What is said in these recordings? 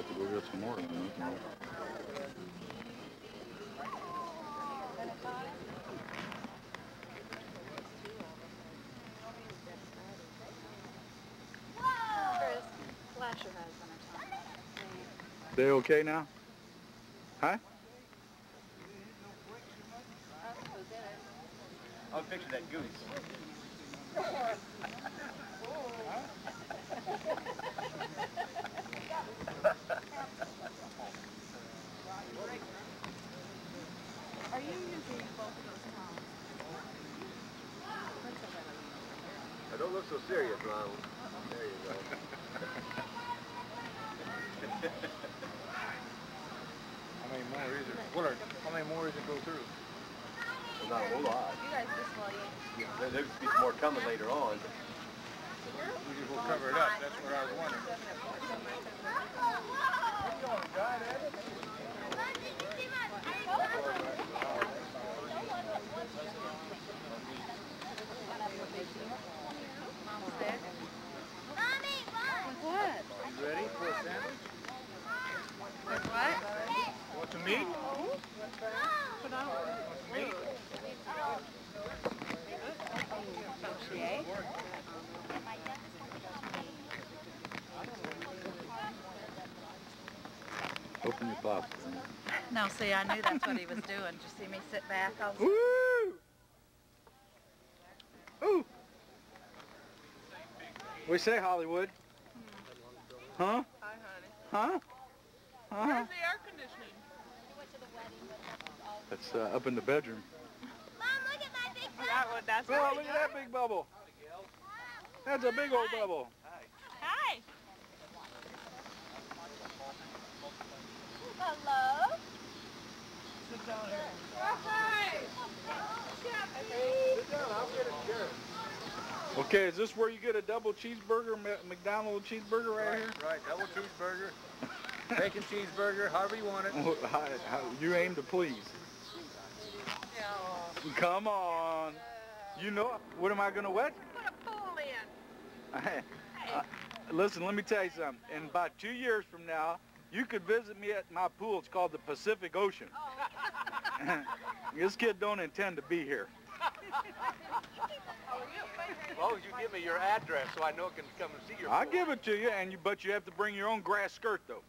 I have to go get some more. Then. They okay now? Huh? I'll picture that goose. Are you using both of those towels? Now, don't look so serious, Ronald. There you go. How many more is it? Willard, how many more is it go through? Well, not a whole lot. You guys just while you. Yeah, there, there's be more coming later on. We just will cover it up. That's what I was wondering. What? You ready for a sandwich? Like what? Want some meat? Put on. Want some meat? Okay. Open your box. No, see, I knew that's what he was doing. Did you see me sit back? I was, Woo! Ooh! We say Hollywood. Huh? Hi, honey. Huh? Huh? Where's the air conditioning? That's uh, up in the bedroom. Look at That one, that's Oh, look at that big bubble. That's a big old bubble. Hi. Hello? Sit down, I'll get a chair. Okay, is this where you get a double cheeseburger, McDonald's cheeseburger right, here? Right, double cheeseburger, bacon cheeseburger, however you want it. Well, how, how, you aim to please. Come on. You know, what am I going to wet? Put a pool in. Uh, listen, let me tell you something. In about two years from now, you could visit me at my pool. It's called the Pacific Ocean. this kid don't intend to be here. As you give me your address so I know I can come and see your I'll pool. give it to you, and you, but you have to bring your own grass skirt, though.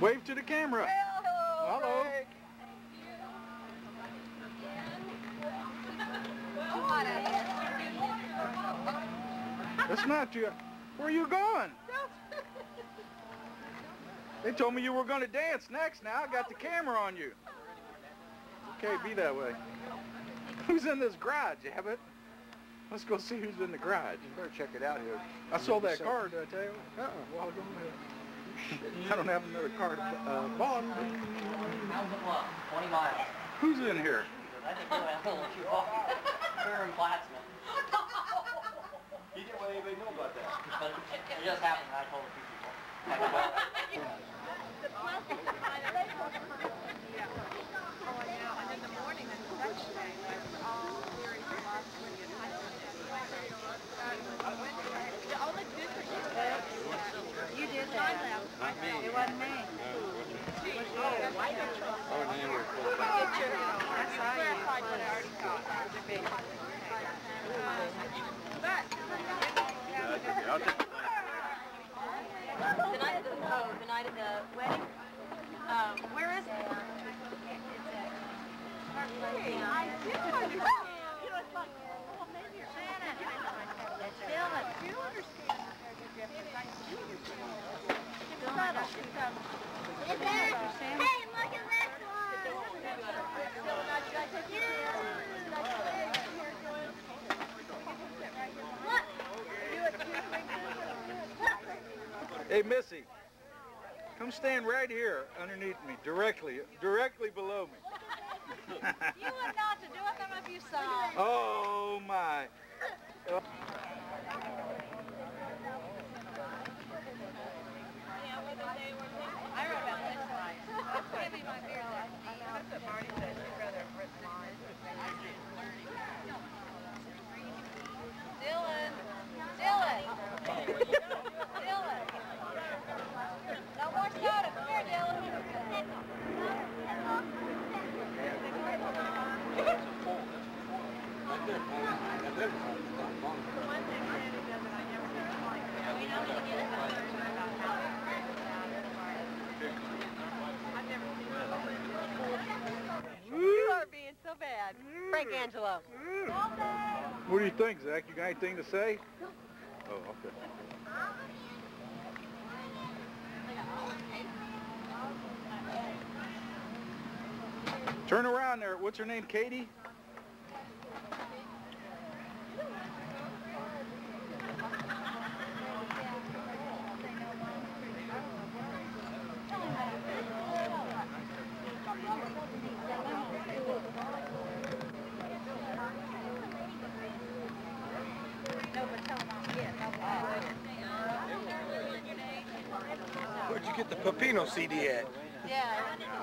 Wave to the camera. Hello. That's not you. Where are you going? They told me you were going to dance next. Now I got the camera on you. Okay, be that way. Who's in this garage, Abbott? Let's go see who's in the garage. You better check it out here. I sold that car, did I tell you? Uh-uh, while ago. I don't have another car to uh, bought. How's it look? 20 miles. Who's in here? I think you'll have to let you off. We're in Plattsmouth. You didn't want anybody to know about that. But it just happened, I told a few people. Hey, Missy, come stand right here underneath me, directly, directly below me. you would not to do it, I. Oh, my. Give me my beer. That's what Marty said. She'd rather written mine. Dylan. Dylan. Dylan. No more soda. Come here, Dylan. You are being so bad. Frank Angelo. What do you think, Zach? You got anything to say? Oh, okay. Turn around there. What's her name? Katie? The Pepino CD at? Yeah.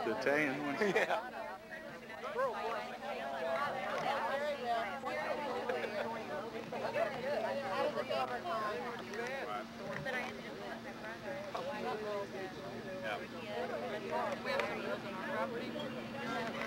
The Italian one. yeah. We